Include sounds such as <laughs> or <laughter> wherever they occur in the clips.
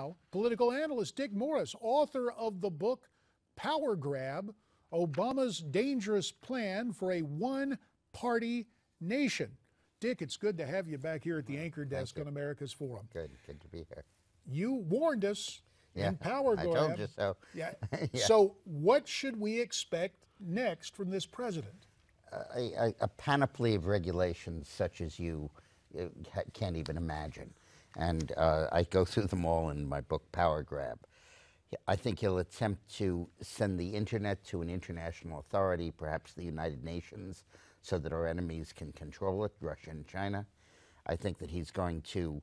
Now, political analyst Dick Morris, author of the book Power Grab Obama's Dangerous Plan for a One Party Nation. Dick, it's good to have you back here at the anchor desk on America's Forum. Good, good to be here. You warned us Yeah, in Power Grab. I told you so. <laughs> Yeah. <laughs> Yeah. So, what should we expect next from this president? A, a, a panoply of regulations such as you uh, can't even imagine. And uh, I go <laughs> through them all in my book, Power Grab. I think he'll attempt to send the internet to an international authority, perhaps the United Nations, so that our enemies can control it, Russia and China. I think that he's going to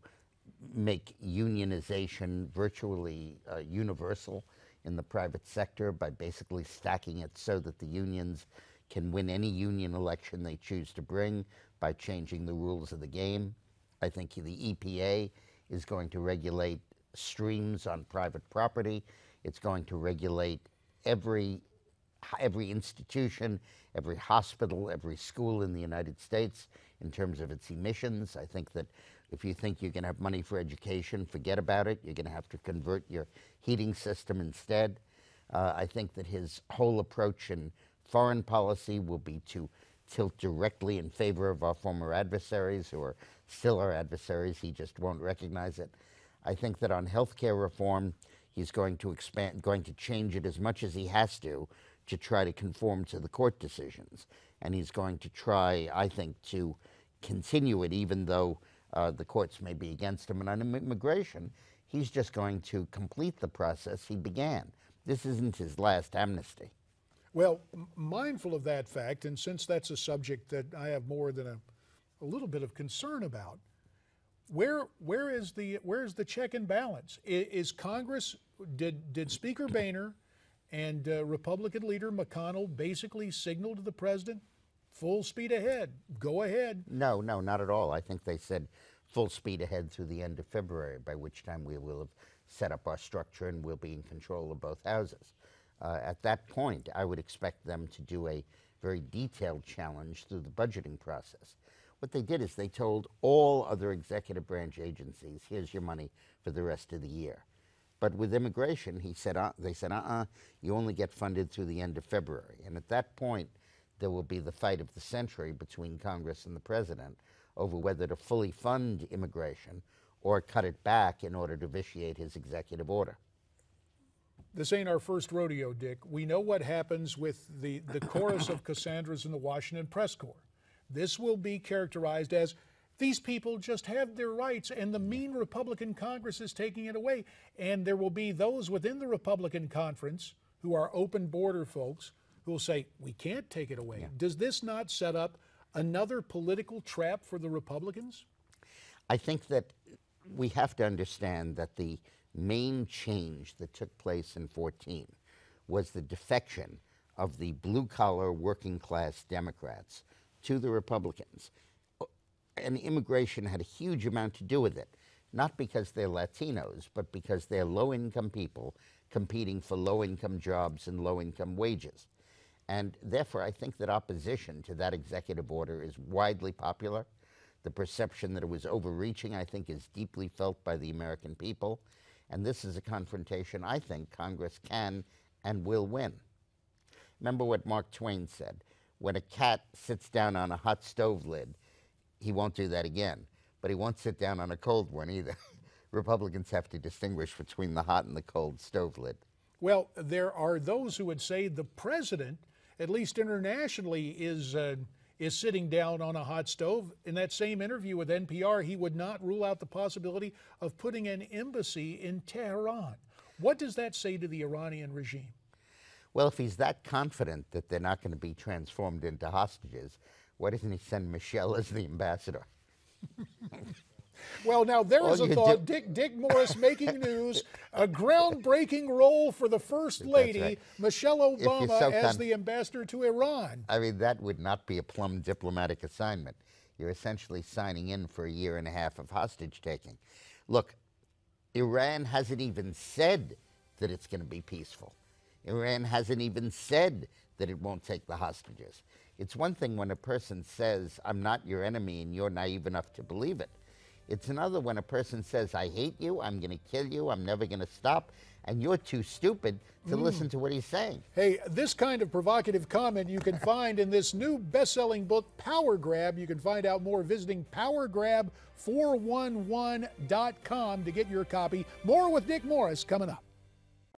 make unionization virtually uh, universal in the private sector by basically stacking it so that the unions can win any union election they choose to bring by changing the rules of the game. I think the EPA is going to regulate streams on private property. It's going to regulate every every institution, every hospital, every school in the United States in terms of its emissions. I think that if you think you're going to have money for education, forget about it. You're going to have to convert your heating system instead. Uh, I think that his whole approach in foreign policy will be to tilt directly in favor of our former adversaries who are still our adversaries. He just won't recognize it. I think that on health care reform, he's going to expand, going to change it as much as he has to to try to conform to the court decisions. And he's going to try, I think, to continue it even though uh, the courts may be against him. And on immigration, he's just going to complete the process he began. This isn't his last amnesty. Well, mindful of that fact, and since that's a subject that I have more than a, a little bit of concern about, where where is the where is the check and balance? Is, Congress did did Speaker Boehner and uh, Republican leader McConnell basically signal to the president, full speed ahead, go ahead? No, no, not at all. I think they said full speed ahead through the end of February, by which time we will have set up our structure and we'll be in control of both houses. Uh, at that point, I would expect them to do a very detailed challenge through the budgeting process. What they did is they told all other executive branch agencies, here's your money for the rest of the year. But with immigration, he said, uh, they said, uh-uh, you only get funded through the end of February. And at that point, there will be the fight of the century between Congress and the president over whether to fully fund immigration or cut it back in order to vitiate his executive order. This ain't our first rodeo, Dick. We know what happens with the, the chorus of Cassandras in the Washington press corps. This will be characterized as these people just have their rights, and the mean Republican Congress is taking it away. And there will be those within the Republican conference who are open border folks who will say, we can't take it away. Does this not set up another political trap for the Republicans? I think that we have to understand that the main change that took place in 14 was the defection of the blue collar working class Democrats to the Republicans. And immigration had a huge amount to do with it, not because they're Latinos, but because they're low income people competing for low income jobs and low income wages. And therefore, I think that opposition to that executive order is widely popular. The perception that it was overreaching, I think, is deeply felt by the American people. And this is a confrontation I think Congress can and will win. Remember what Mark Twain said when a cat sits down on a hot stove lid, he won't do that again, but he won't sit down on a cold one either. <laughs> Republicans have to distinguish between the hot and the cold stove lid. Well, there are those who would say the president, at least internationally, is uh, is sitting down on a hot stove. In that same interview with NPR, he would not rule out the possibility of putting an embassy in Tehran. What does that say to the Iranian regime? Well, if he's that confident that they're not going to be transformed into hostages, why doesn't he send Michelle as the ambassador? Well, now there is All a thought. Dick Dick Morris making <laughs> news, a groundbreaking role for the First Lady, right. Michelle Obama, so as the ambassador to Iran. I mean, that would not be a plum diplomatic assignment. You're essentially signing in for a year and a half of hostage taking. Look, Iran hasn't even said that it's going to be peaceful. Iran hasn't even said that it won't take the hostages. It's one thing when a person says, I'm not your enemy, and you're naive enough to believe it. It's another when a person says, I hate you, I'm going to kill you, I'm never going to stop, and you're too stupid to hmm. listen to what he's saying. Hey, this kind of provocative comment you can find in this new best selling book, Power Grab. You can find out more visiting powergrab411.com to get your copy. More with Dick Morris coming up.